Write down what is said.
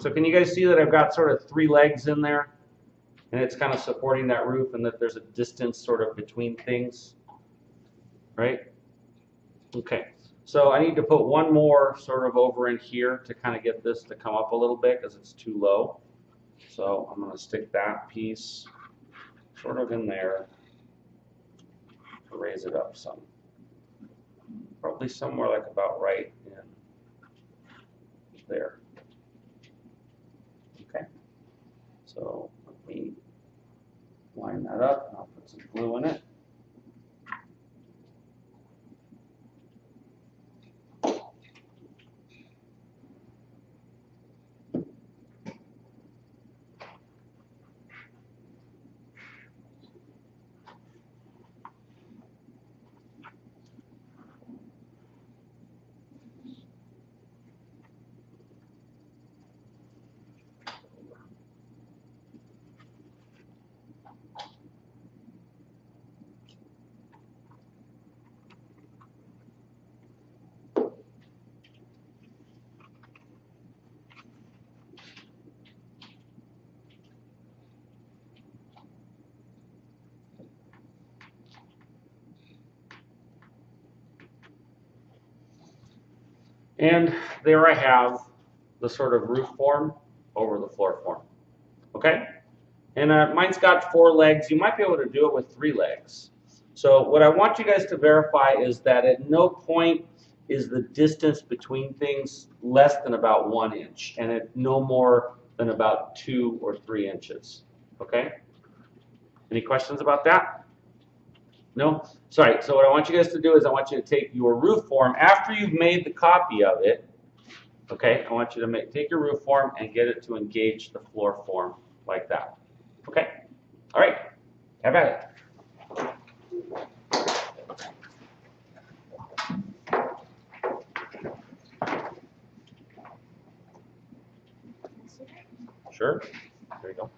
So can you guys see that I've got sort of three legs in there? And it's kind of supporting that roof and that there's a distance sort of between things, right? Okay, so I need to put one more sort of over in here to kind of get this to come up a little bit because it's too low. So I'm going to stick that piece sort of in there to raise it up some. Probably somewhere like about right in there. Okay, so let me line that up and I'll put some glue in it. And there I have the sort of roof form over the floor form. Okay? And uh, mine's got four legs. You might be able to do it with three legs. So what I want you guys to verify is that at no point is the distance between things less than about one inch, and at no more than about two or three inches. Okay? Any questions about that? No? Sorry, so what I want you guys to do is I want you to take your roof form, after you've made the copy of it, okay, I want you to make, take your roof form and get it to engage the floor form like that. Okay? All right, have at it. Sure, there you go.